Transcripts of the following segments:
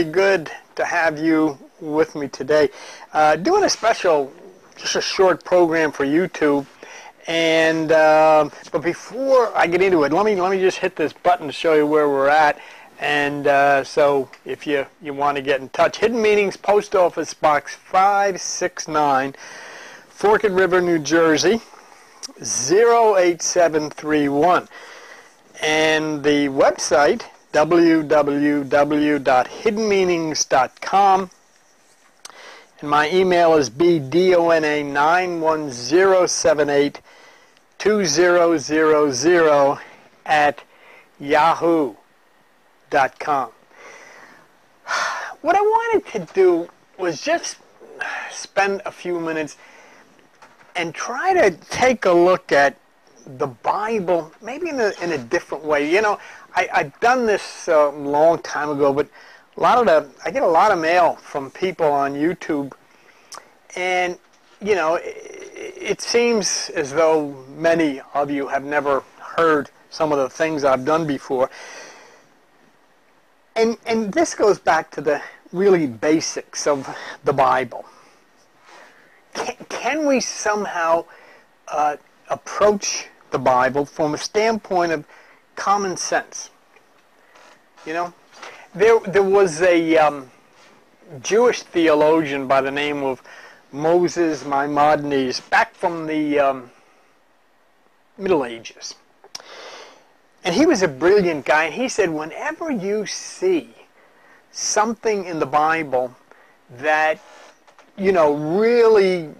really good to have you with me today. Uh, doing a special, just a short program for YouTube. And uh, but before I get into it, let me let me just hit this button to show you where we're at. And uh, so if you you want to get in touch, Hidden Meanings, Post Office Box 569, Forked River, New Jersey, 08731. And the website www.hiddenmeanings.com. And my email is bdona910782000 at yahoo.com. What I wanted to do was just spend a few minutes and try to take a look at the Bible, maybe in a, in a different way. You know, I, I've done this a uh, long time ago, but a lot of the I get a lot of mail from people on YouTube, and you know, it, it seems as though many of you have never heard some of the things I've done before. And and this goes back to the really basics of the Bible. Can, can we somehow uh, approach the Bible from a standpoint of common sense. You know, there there was a um, Jewish theologian by the name of Moses Maimonides back from the um, Middle Ages. And he was a brilliant guy, and he said, whenever you see something in the Bible that, you know, really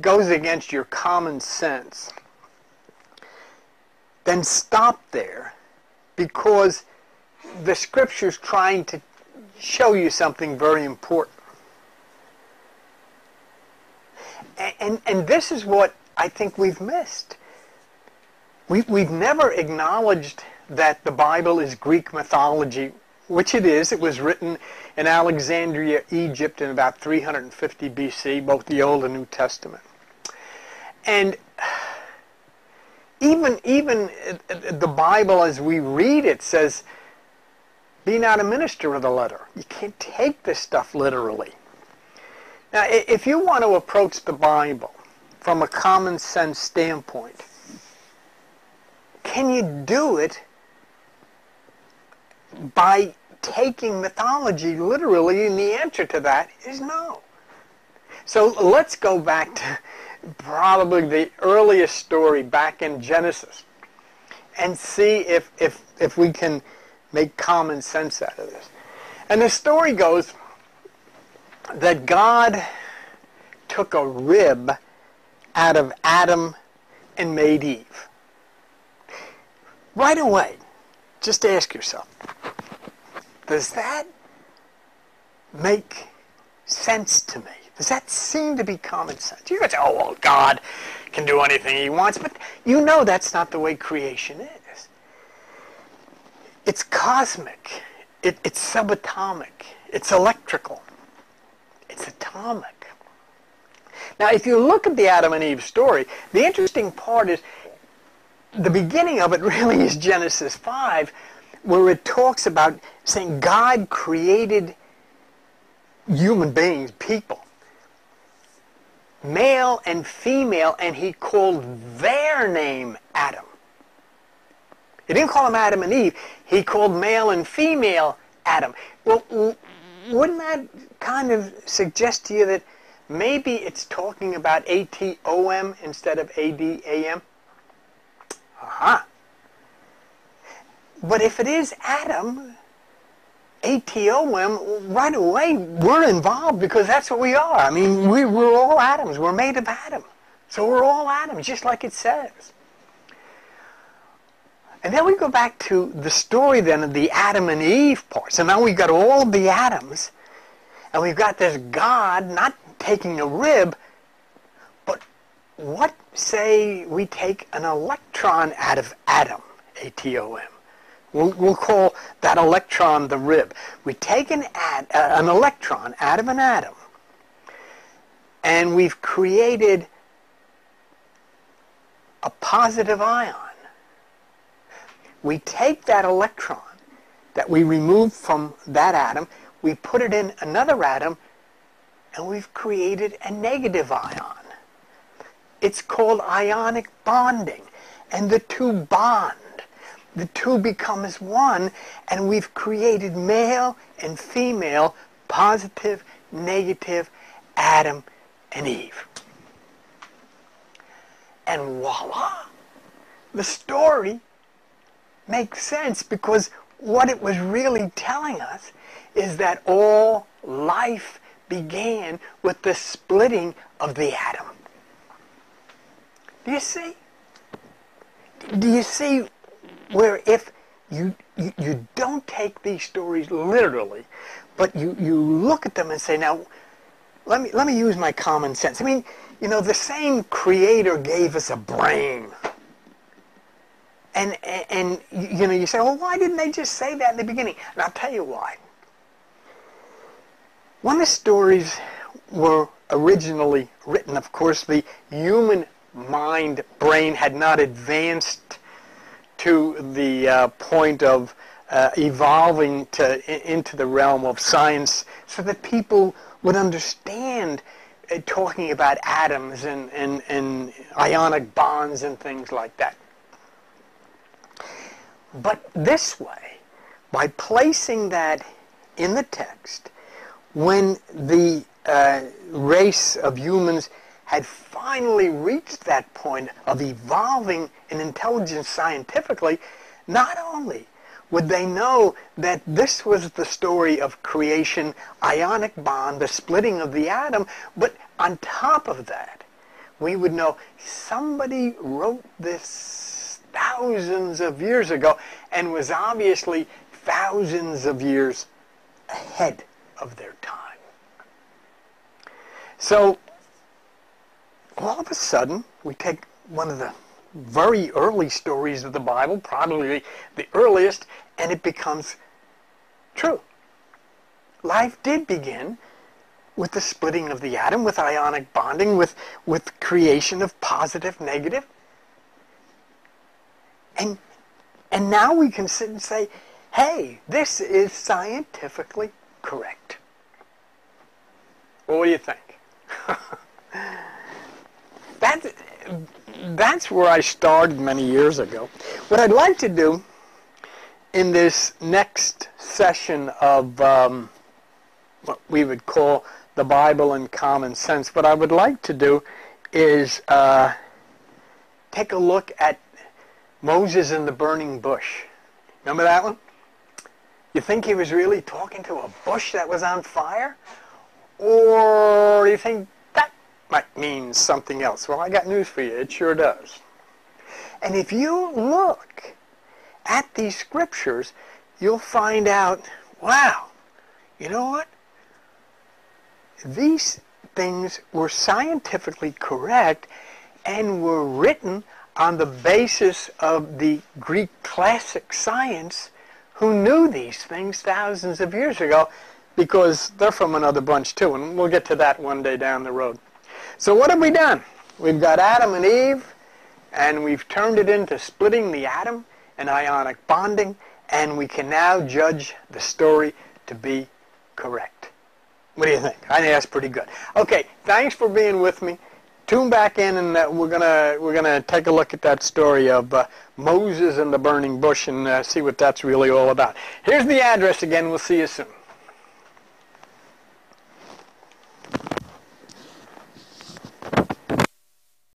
goes against your common sense, then stop there because the scripture's trying to show you something very important. And, and, and this is what I think we've missed. We, we've never acknowledged that the Bible is Greek mythology, which it is. It was written in Alexandria, Egypt in about 350 BC, both the Old and New Testament. And even even uh, uh, the Bible as we read it says, "Be not a minister of the letter." You can't take this stuff literally. Now, if you want to approach the Bible from a common sense standpoint, can you do it by taking mythology literally? And the answer to that is no. So let's go back to probably the earliest story back in Genesis and see if, if, if we can make common sense out of this. And the story goes that God took a rib out of Adam and made Eve. Right away, just ask yourself, does that make sense to me? Does that seem to be common sense? You could say, oh, well, God can do anything he wants, but you know that's not the way creation is. It's cosmic. It, it's subatomic. It's electrical. It's atomic. Now, if you look at the Adam and Eve story, the interesting part is the beginning of it really is Genesis 5, where it talks about saying God created human beings, people, male and female, and he called their name Adam. He didn't call them Adam and Eve. He called male and female Adam. Well, wouldn't that kind of suggest to you that maybe it's talking about A-T-O-M instead of A-D-A-M? Uh-huh. But if it is Adam, ATOM, right away, we're involved because that's what we are. I mean, we, we're all atoms. We're made of atoms. So we're all atoms, just like it says. And then we go back to the story then of the Adam and Eve part. So now we've got all the atoms, and we've got this God not taking a rib, but what say we take an electron out of atom, A-T-O-M? We'll, we'll call that electron the rib. We take an, ad, uh, an electron out of an atom, and we've created a positive ion. We take that electron that we remove from that atom, we put it in another atom, and we've created a negative ion. It's called ionic bonding. And the two bond. The two become as one, and we've created male and female, positive, negative, Adam and Eve. And voila! The story makes sense because what it was really telling us is that all life began with the splitting of the atom. Do you see? Do you see where if you, you, you don't take these stories literally, but you, you look at them and say, now, let me, let me use my common sense. I mean, you know, the same creator gave us a brain. And, and, and, you know, you say, well, why didn't they just say that in the beginning? And I'll tell you why. When the stories were originally written, of course, the human mind, brain had not advanced to the uh, point of uh, evolving to, into the realm of science so that people would understand uh, talking about atoms and, and, and ionic bonds and things like that. But this way, by placing that in the text, when the uh, race of humans had finally reached that point of evolving in intelligence scientifically, not only would they know that this was the story of creation, ionic bond, the splitting of the atom, but on top of that, we would know somebody wrote this thousands of years ago and was obviously thousands of years ahead of their time. So all of a sudden, we take one of the very early stories of the Bible, probably the earliest, and it becomes true. Life did begin with the splitting of the atom, with ionic bonding, with, with creation of positive, negative. And, and now we can sit and say, hey, this is scientifically correct. Well, what do you think? that's, that's where I started many years ago. What I'd like to do in this next session of um, what we would call the Bible and common sense, what I would like to do is uh, take a look at Moses in the burning bush. Remember that one? You think he was really talking to a bush that was on fire? Or you think might mean something else. Well, I got news for you. It sure does. And if you look at these scriptures, you'll find out, wow, you know what? These things were scientifically correct and were written on the basis of the Greek classic science who knew these things thousands of years ago because they're from another bunch too, and we'll get to that one day down the road. So what have we done? We've got Adam and Eve, and we've turned it into splitting the atom and ionic bonding, and we can now judge the story to be correct. What do you think? I think that's pretty good. Okay, thanks for being with me. Tune back in, and uh, we're gonna we're gonna take a look at that story of uh, Moses and the burning bush and uh, see what that's really all about. Here's the address again. We'll see you soon.